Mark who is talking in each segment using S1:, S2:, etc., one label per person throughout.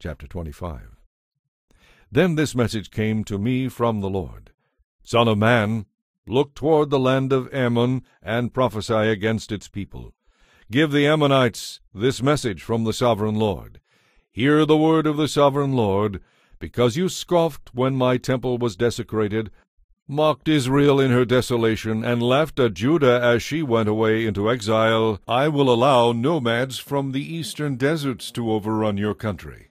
S1: Chapter 25. Then this message came to me from the Lord Son of man, look toward the land of Ammon, and prophesy against its people. Give the Ammonites this message from the sovereign Lord. Hear the word of the sovereign Lord, because you scoffed when my temple was desecrated, mocked Israel in her desolation, and laughed at Judah as she went away into exile, I will allow nomads from the eastern deserts to overrun your country.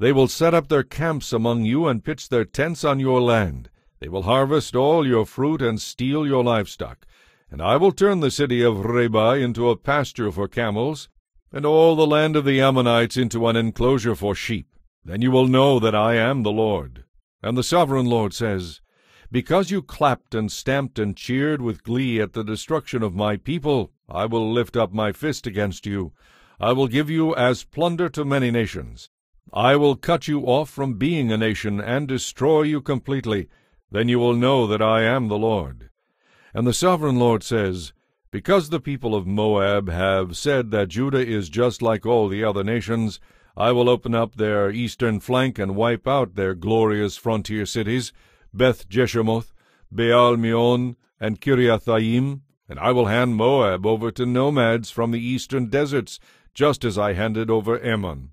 S1: They will set up their camps among you and pitch their tents on your land. They will harvest all your fruit and steal your livestock. And I will turn the city of Rabbah into a pasture for camels, and all the land of the Ammonites into an enclosure for sheep. Then you will know that I am the Lord. And the sovereign Lord says, because you clapped and stamped and cheered with glee at the destruction of my people, I will lift up my fist against you. I will give you as plunder to many nations. I will cut you off from being a nation and destroy you completely. Then you will know that I am the Lord. And the sovereign Lord says, Because the people of Moab have said that Judah is just like all the other nations, I will open up their eastern flank and wipe out their glorious frontier cities, Beth Jeshimoth, Baal Meon, and Kiriathaim, and I will hand Moab over to nomads from the eastern deserts, just as I handed over Ammon.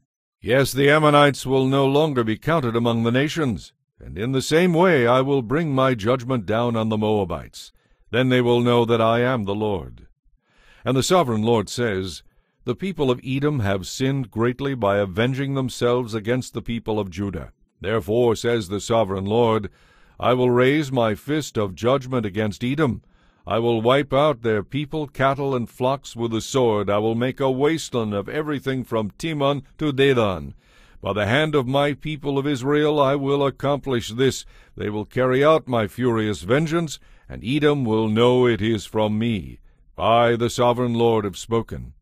S1: Yes, the Ammonites will no longer be counted among the nations, and in the same way I will bring my judgment down on the Moabites. Then they will know that I am the Lord. And the sovereign Lord says, The people of Edom have sinned greatly by avenging themselves against the people of Judah. Therefore, says the sovereign Lord, I will raise my fist of judgment against Edom. I will wipe out their people, cattle, and flocks with the sword. I will make a wasteland of everything from Teman to Dedan. By the hand of my people of Israel I will accomplish this. They will carry out my furious vengeance, and Edom will know it is from me. I, the sovereign Lord, have spoken.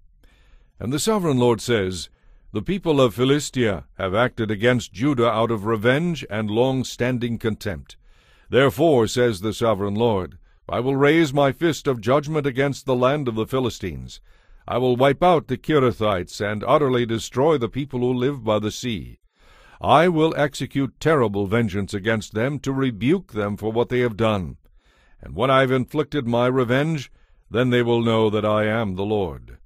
S1: And the sovereign Lord says, The people of Philistia have acted against Judah out of revenge and long-standing contempt. Therefore, says the sovereign Lord, I will raise my fist of judgment against the land of the Philistines. I will wipe out the Cherethites and utterly destroy the people who live by the sea. I will execute terrible vengeance against them to rebuke them for what they have done. And when I have inflicted my revenge, then they will know that I am the Lord.